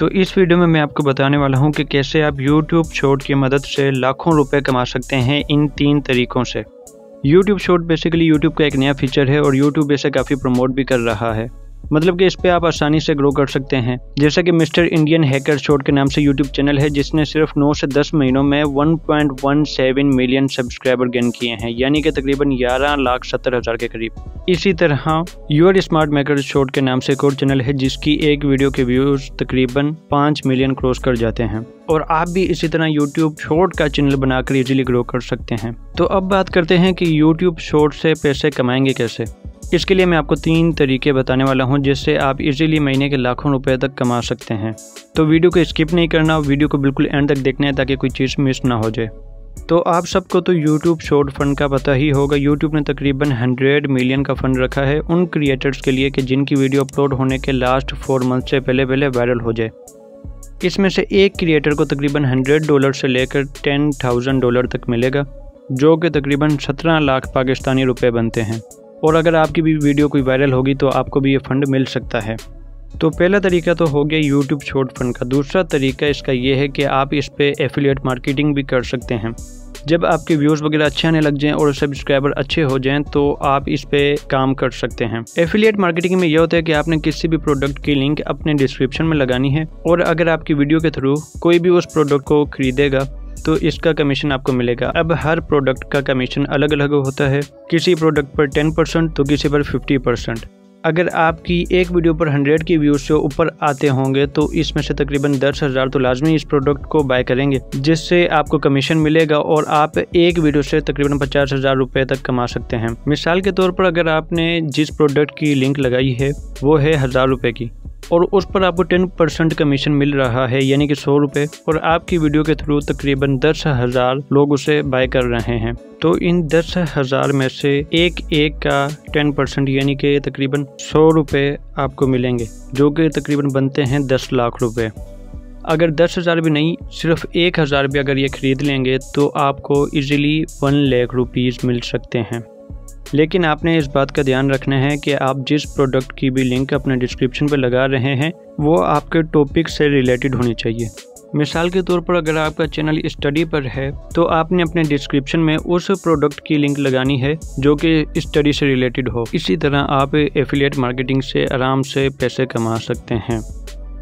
तो इस वीडियो में मैं आपको बताने वाला हूँ कि कैसे आप YouTube शॉर्ट की मदद से लाखों रुपए कमा सकते हैं इन तीन तरीकों से। YouTube शॉर्ट बेसिकली YouTube का एक नया फीचर है और YouTube इसे काफ़ी प्रमोट भी कर रहा है। मतलब कि इस पे आप आसानी से ग्रो कर सकते हैं। जैसा कि मिस्टर इंडियन हैकर शॉट के नाम से यूट्यूब चैनल है, जिसने सिर्फ़ 9 से 10 महीनों में 1.17 मिलियन सब्सक्राइबर गेन किए हैं, यानी कि तकरीबन 11 लाख सत्तर हज़ार के करीब। इसी तरह यूर स्मार्ट मेकर शॉट के नाम से एक और चैनल है, जिसकी एक वीडियो के व्यूज़ तकरीबन पाँच मिलियन क्रॉस कर जाते हैं। और आप भी इसी तरह यूट्यूब शॉर्ट का चैनल बनाकर इजीली ग्रो कर सकते हैं। तो अब बात करते हैं कि यूट्यूब शॉर्ट से पैसे कमाएँगे कैसे। इसके लिए मैं आपको तीन तरीके बताने वाला हूँ जिससे आप इजीली महीने के लाखों रुपए तक कमा सकते हैं। तो वीडियो को स्किप नहीं करना वीडियो को बिल्कुल एंड तक देखना है ताकि कोई चीज़ मिस ना हो जाए। तो आप सबको तो YouTube शॉर्ट फंड का पता ही होगा YouTube ने तकरीबन 100 मिलियन का फंड रखा है उन क्रिएटर्स के लिए कि जिनकी वीडियो अपलोड होने के लास्ट फोर मंथ से पहले पहले वायरल हो जाए। इसमें से एक क्रिएटर को तकरीबन 100 डॉलर से लेकर 10,000 डॉलर तक मिलेगा जो कि तकरीबन 17 लाख पाकिस्तानी रुपए बनते हैं। और अगर आपकी भी वीडियो कोई वायरल होगी तो आपको भी ये फ़ंड मिल सकता है। तो पहला तरीका तो हो गया यूट्यूब शॉर्ट फंड का। दूसरा तरीका इसका ये है कि आप इस पर एफिलिएट मार्केटिंग भी कर सकते हैं। जब आपके व्यूज़ वगैरह अच्छे आने लग जाएँ और सब्सक्राइबर अच्छे हो जाएँ तो आप इस पर काम कर सकते हैं। एफिलिएट मार्केटिंग में यह होता है कि आपने किसी भी प्रोडक्ट की लिंक अपने डिस्क्रिप्शन में लगानी है और अगर आपकी वीडियो के थ्रू कोई भी उस प्रोडक्ट को खरीदेगा तो इसका कमीशन आपको मिलेगा। अब हर प्रोडक्ट का कमीशन अलग अलग होता है। किसी प्रोडक्ट पर टेन परसेंट तो किसी पर फिफ्टी परसेंट अगर आपकी एक वीडियो पर हंड्रेड की व्यूज़ से ऊपर आते होंगे तो इसमें से तकरीबन दस हज़ार तो लाजमी इस प्रोडक्ट को बाय करेंगे, जिससे आपको कमीशन मिलेगा और आप एक वीडियो से तकरीबन पचास हज़ार रुपये तक कमा सकते हैं। मिसाल के तौर पर अगर आपने जिस प्रोडक्ट की लिंक लगाई है, वो है हज़ार रुपये की। और उस पर आपको टेन परसेंट कमीशन मिल रहा है, यानी कि सौ रुपये और आपकी वीडियो के थ्रू तकरीबन दस हज़ार लोग उसे बाय कर रहे हैं। तो इन दस हज़ार में से एक एक का टेन परसेंट, यानी कि तकरीबन सौ रुपये आपको मिलेंगे, जो कि तकरीबन बनते हैं दस लाख रुपए। अगर दस हज़ार भी नहीं, सिर्फ़ एक हज़ार भी अगर ये ख़रीद लेंगे तो आपको इजीली वन लाख रुपीज़ मिल सकते हैं। लेकिन आपने इस बात का ध्यान रखना है कि आप जिस प्रोडक्ट की भी लिंक अपने डिस्क्रिप्शन पर लगा रहे हैं, वो आपके टॉपिक से रिलेटेड होनी चाहिए। मिसाल के तौर पर अगर आपका चैनल स्टडी पर है तो आपने अपने डिस्क्रिप्शन में उस प्रोडक्ट की लिंक लगानी है जो कि स्टडी से रिलेटेड हो। इसी तरह आप एफिलिएट मार्केटिंग से आराम से पैसे कमा सकते हैं।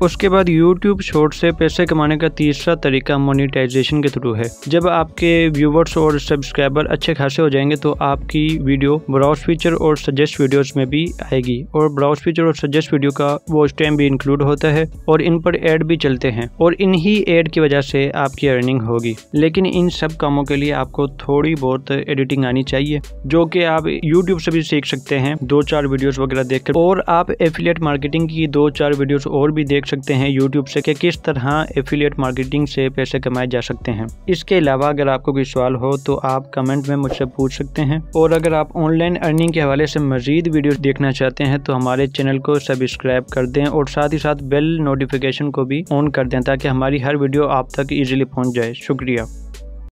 उसके बाद YouTube शॉर्ट से पैसे कमाने का तीसरा तरीका मोनिटाइजेशन के थ्रू है। जब आपके व्यूवर्स और सब्सक्राइबर अच्छे खासे हो जाएँगे तो आपकी वीडियो ब्राउज फीचर और सजेस्ट वीडियोस में भी आएगी। और ब्राउज फीचर और सजेस्ट वीडियो का वॉच टाइम भी इंक्लूड होता है और इन पर एड भी चलते हैं और इन्हीं एड की वजह से आपकी अर्निंग होगी। लेकिन इन सब कामों के लिए आपको थोड़ी बहुत एडिटिंग आनी चाहिए, जो कि आप यूट्यूब से भी सीख सकते हैं। दो चार वीडियोस वगैरह देखकर और आप एफिलिएट मार्केटिंग की दो चार वीडियोस और भी देख सकते हैं यूट्यूब से कि किस तरह एफिलियट मार्केटिंग से पैसे कमाए जा सकते हैं। इसके अलावा अगर आपको कोई सवाल हो तो आप कमेंट में मुझसे पूछ सकते हैं। और अगर आप ऑनलाइन अर्निंग के हवाले से मजीद वीडियो देखना चाहते हैं तो हमारे चैनल को सब्सक्राइब कर दें और साथ ही साथ बेल नोटिफिकेशन को भी ऑन कर दें ताकि हमारी हर वीडियो आप तक ईजिली पहुँच जाए। शुक्रिया।